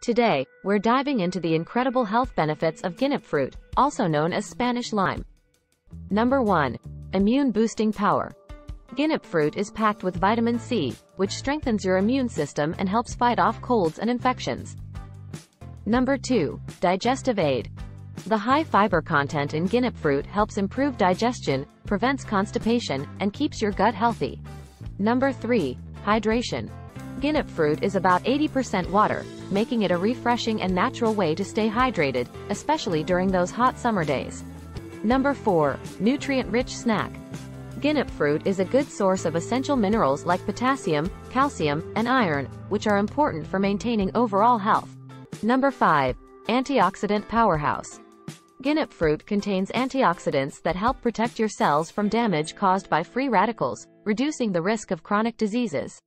Today, we're diving into the incredible health benefits of guinep fruit, also known as Spanish lime. Number 1. Immune boosting power. Guinep fruit is packed with vitamin C, which strengthens your immune system and helps fight off colds and infections. Number 2. Digestive aid. The high fiber content in guinep fruit helps improve digestion, prevents constipation, and keeps your gut healthy. Number 3. Hydration. Guinep fruit is about 80% water, making it a refreshing and natural way to stay hydrated, especially during those hot summer days. Number 4. Nutrient-rich snack. Guinep fruit is a good source of essential minerals like potassium, calcium, and iron, which are important for maintaining overall health. Number 5. Antioxidant powerhouse. Guinep fruit contains antioxidants that help protect your cells from damage caused by free radicals, reducing the risk of chronic diseases.